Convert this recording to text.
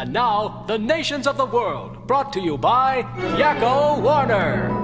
And now, the nations of the world, brought to you by Yakko Warner.